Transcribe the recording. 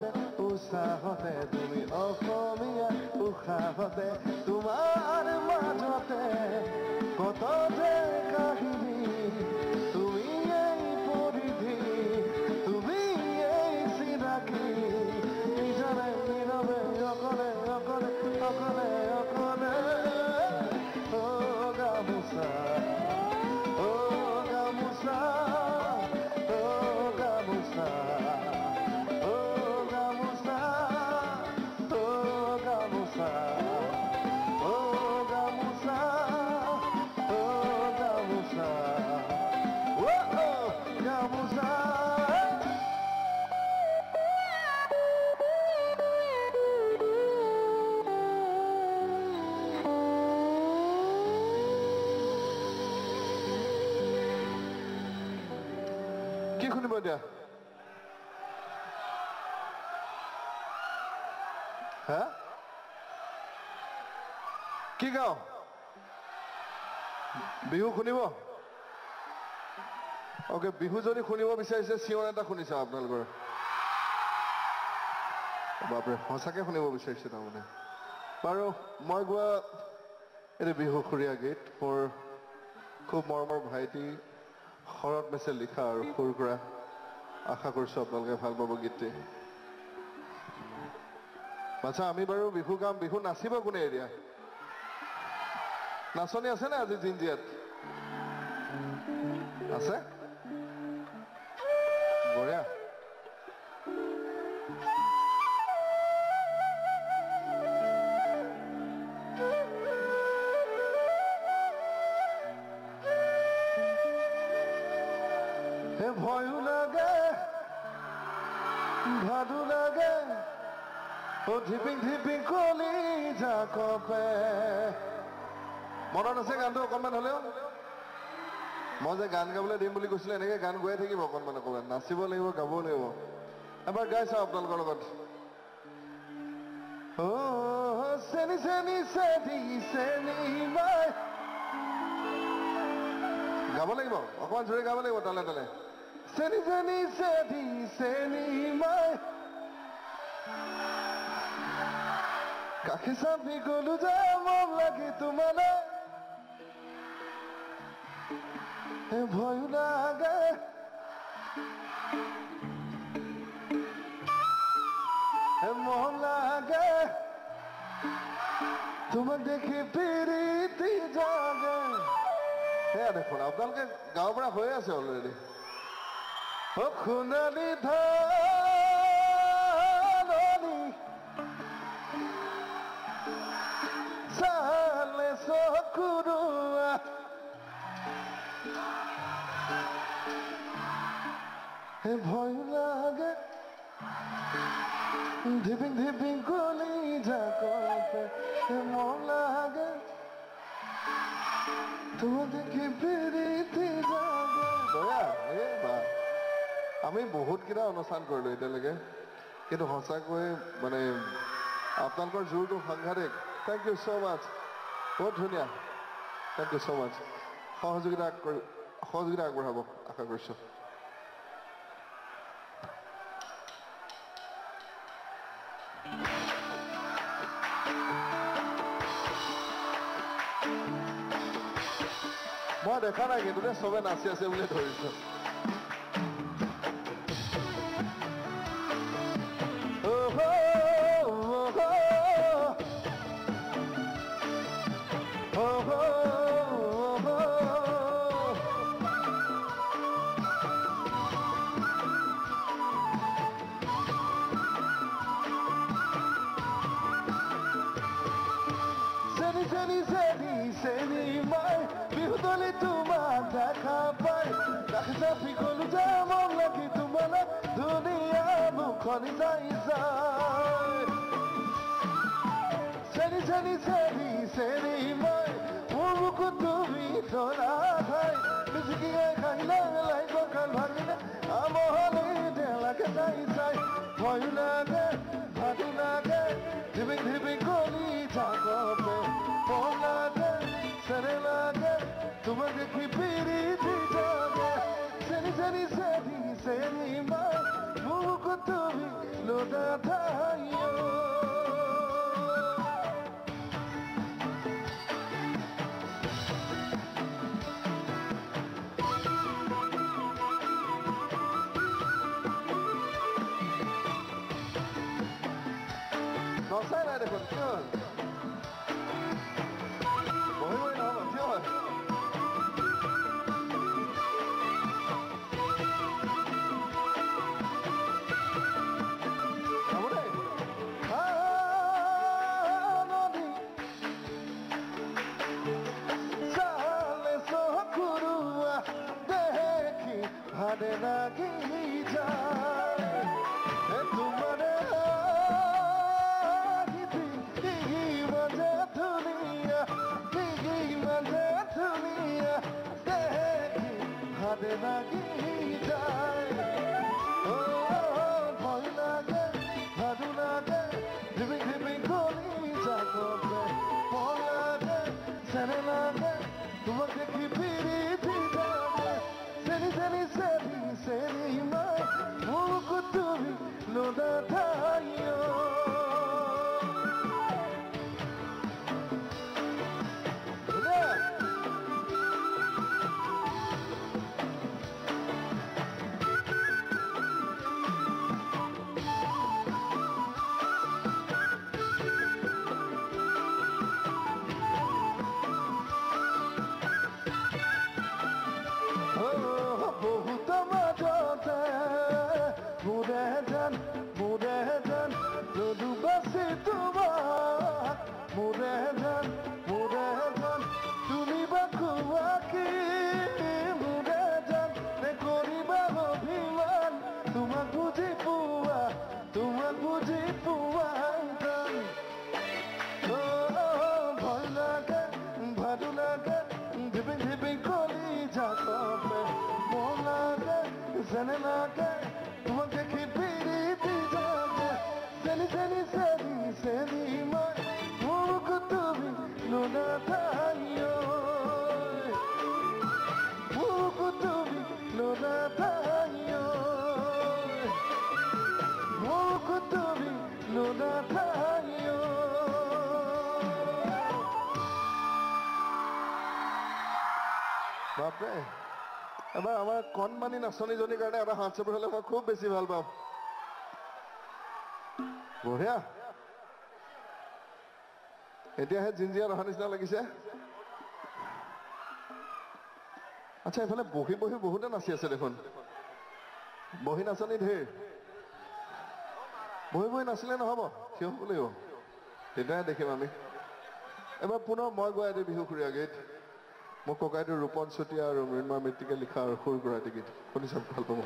উৎসাহতে তুমি অসমীয়া উৎসাহতে তোমাৰ মাজতে কত যে কি শুনিব এতিয়া হা কি গাও বিহু শুনিব অকে বিহু যদি শুনিব বিচাৰিছে চিঞৰ এটা শুনিছা আপোনালোকৰ বাপৰে সঁচাকে শুনিব বিচাৰিছে তাৰমানে বাৰু মই গোৱা এইটো বিহুসুৰীয়া গীত মোৰ খুব মৰমৰ ভাইটি শৰৎ মেছে লিখা আৰু সুৰ কৰা। আশা কৰিছো আপোনালোকে ভাল পাব গীতটি। আচ্ছা আমি বাৰু বিহু গাম বিহু নাচিব কোনে এতিয়া? নাচনী আছে নে আজি জিঞ্জিয়াত আছে? ভয়ো লাগে ভাদো লাগে ধিপিং ধিপিং কলি জাকপে মনত আছে গানটো অকণমান হ'লেও? মই যে গান গাবলৈ দিম বুলি কৈছিলো এনেকে গান গাই থাকিব অকণমান অকণমান নাচিব লাগিব গাব লাগিব। এবাৰ গাই চাওঁ আপোনালোকৰ লগত। চেনি চেনি চেনি চেনি গাব লাগিব অকণমান জোৰে গাব লাগিব তালে তালে। চেনি চেনি চেনি চেনি মাই কাষে চাপি গলো যে মন লাগে তোমালে এ ভয়ো লাগে। এ মন লাগে। তোমাক দেখি পিৰিতি জাগে। সেয়া দেখোন আপোনালোকে গাঁৱৰ পৰা হৈ আছে অলৰেডি অ সোণালী ধানী চালে চকুৰোৱা হে ভয় লাগে। ধিপিং ধিপিং কলি জাকতে হে মন লাগে। তোমাক দেখি পিৰিতি জাগে? দয়া এ বা আমি বহুতকেইটা অনুষ্ঠান কৰিলো এতিয়ালৈকে। কিন্তু সঁচাকৈ মানে আপোনালোকৰ জোৰটো সাংঘাতিক। থেংক ইউ ছ' মাছ বহুত ধুনীয়া। থেংক ইউ ছ' মাছ সহযোগিতা সহযোগিতা আগবঢ়াব আশা কৰিছোঁ। মই দেখা নাই কিন্তু চবে নাচি আছে বুলি ধৰিছো। চেনি চেনি চেনি চেনি মই বিহুতলি তোমাক দেখা পাই কাষ চাপি গলো যে মন লাগি তোমালে ধুনীয়া মুখনি যাই যায় চেনি চেনি চেনি Seni seni seni ma, फ्री साधी सनी भूक loda लो ভালে লাগি যায় এ the যেন মোৰে যেন যদু বাচি তোমাক মোৰে যেন মোৰে যেন তুমি বা খোৱা কি মোৰে যেন নে কৰিবা অভিমান তোমাক বুজি পোৱা তোমাক বুজি পোৱা চেনি চেনি মই মোক তুমি লোনা ঠাইও মোক তুমি লোনা ঠাইও মোক তুমি লোনা ঠাইও বাপৰে এবাৰ আমাৰ কণমানি নাচনীজনীৰ কাৰণে এটা হাত চাপৰি হ'লে মই খুব বেছি ভাল পাম। বঢ়িয়া। এতিয়াহে জিঞ্জিয়াত অহা নিচিনা লাগিছে। আচ্ছা এইফালে বহি বহি বহুতে নাচি আছে দেখোন। বহি নাচনী ঢেৰ বহি বহি নাচিলে নহ'ব থিয় হ'ব লাগিব। তেতিয়াহে দেখিম আমি। এবাৰ পুনৰ মই গোৱাই দিওঁ বিহু খুৰীয়া গীত। মোৰ ককাইদেউ ৰূপন চুতীয়া আৰু মৃন্ময় মৃত্তিকে লিখা আৰু সুৰ কৰা গীত। শুনি চাওক ভাল পাব।